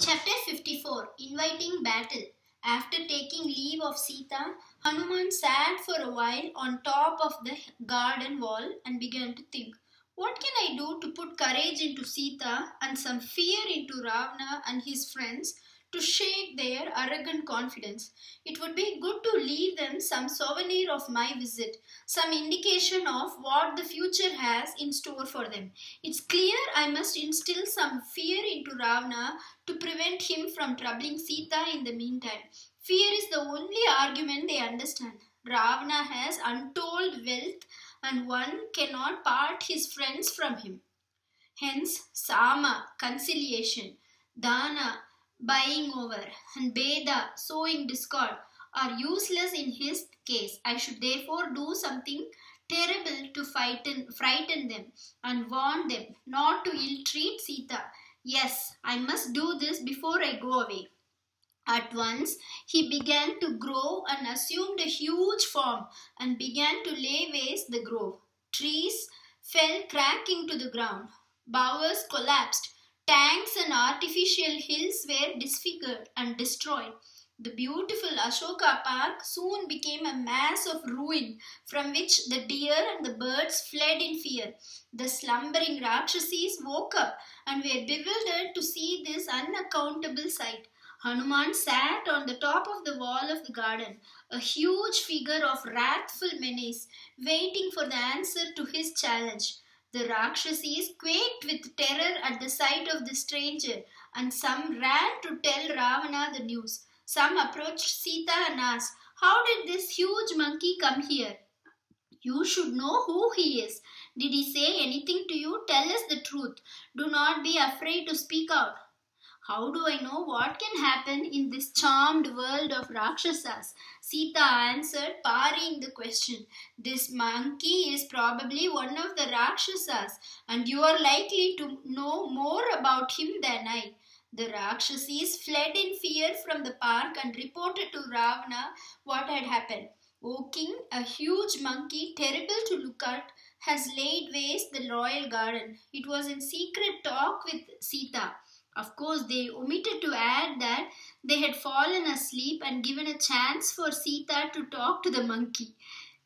Chapter 54 Inviting Battle After taking leave of Sita, Hanuman sat for a while on top of the garden wall and began to think. What can I do to put courage into Sita and some fear into Ravana and his friends to shake their arrogant confidence? It would be good to leave them some souvenir of my visit, some indication of what the future has in store for them. It's clear I must instill some fear into Ravana to prevent him from troubling Sita in the meantime. Fear is the only argument they understand. Ravana has untold wealth and one cannot part his friends from him. Hence, Sama, conciliation, Dana, buying over, and Bheda, sowing discord, are useless in his case. I should therefore do something terrible to frighten, frighten them and warn them not to ill treat Sita. Yes, I must do this before I go away. At once he began to grow and assumed a huge form and began to lay waste the grove. Trees fell cracking to the ground. Bowers collapsed. Tanks and artificial hills were disfigured and destroyed. The beautiful Ashoka Park soon became a mass of ruin from which the deer and the birds fled in fear. The slumbering Rakshasis woke up and were bewildered to see this unaccountable sight. Hanuman sat on the top of the wall of the garden, a huge figure of wrathful menace, waiting for the answer to his challenge. The Rakshasis quaked with terror at the sight of the stranger, and some ran to tell Ravana the news. Some approached Sita and asked, How did this huge monkey come here? You should know who he is. Did he say anything to you? Tell us the truth. Do not be afraid to speak out. How do I know what can happen in this charmed world of Rakshasas? Sita answered, parrying the question. This monkey is probably one of the Rakshasas, and you are likely to know more about him than I. The Rakshasis fled in fear from the park and reported to Ravana what had happened. O king, a huge monkey, terrible to look at, has laid waste the royal garden. It was in secret talk with Sita. Of course, they omitted to add that they had fallen asleep and given a chance for Sita to talk to the monkey.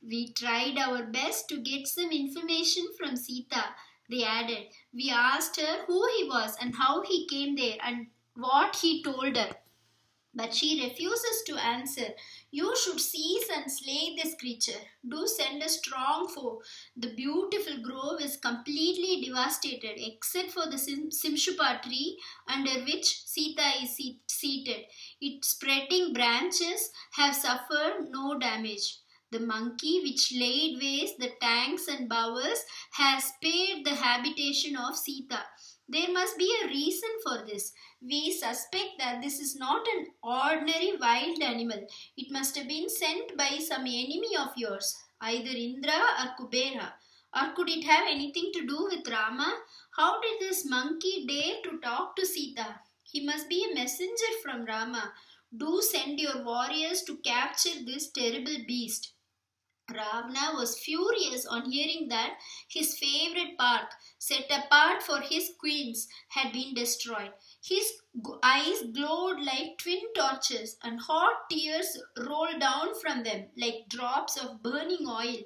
We tried our best to get some information from Sita, they added. We asked her who he was and how he came there and what he told her. But she refuses to answer. You should seize and slay this creature. Do send a strong foe. The beautiful grove is completely devastated except for the Sim- Simshupa tree under which Sita is seated. Its spreading branches have suffered no damage. The monkey which laid waste the tanks and bowers has spared the habitation of Sita. There must be a reason for this. We suspect that this is not an ordinary wild animal. It must have been sent by some enemy of yours, either Indra or Kubera. Or could it have anything to do with Rama? How did this monkey dare to talk to Sita? He must be a messenger from Rama. Do send your warriors to capture this terrible beast. Ravana was furious on hearing that his favorite park, set apart for his queens, had been destroyed. His eyes glowed like twin torches, and hot tears rolled down from them like drops of burning oil.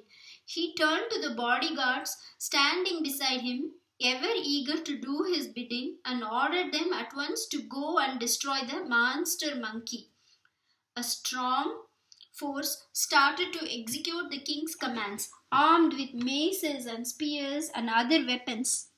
He turned to the bodyguards standing beside him, ever eager to do his bidding, and ordered them at once to go and destroy the monster monkey. A strong force started to execute the king's commands, armed with maces and spears and other weapons.